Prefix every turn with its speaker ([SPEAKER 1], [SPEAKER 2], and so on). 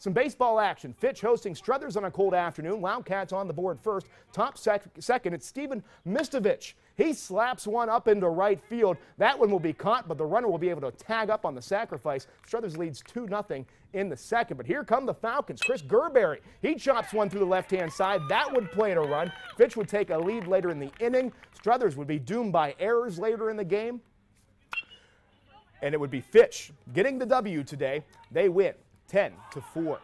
[SPEAKER 1] Some baseball action. Fitch hosting Struthers on a cold afternoon. Wildcats on the board first. Top sec second, it's Steven Mistovich. He slaps one up into right field. That one will be caught, but the runner will be able to tag up on the sacrifice. Struthers leads 2 0 in the second. But here come the Falcons. Chris Gerberry. He chops one through the left hand side. That would play in a run. Fitch would take a lead later in the inning. Struthers would be doomed by errors later in the game. And it would be Fitch getting the W today. They win 10 to 4.